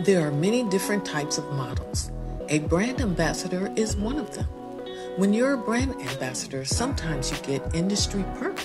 There are many different types of models. A brand ambassador is one of them. When you're a brand ambassador, sometimes you get industry perks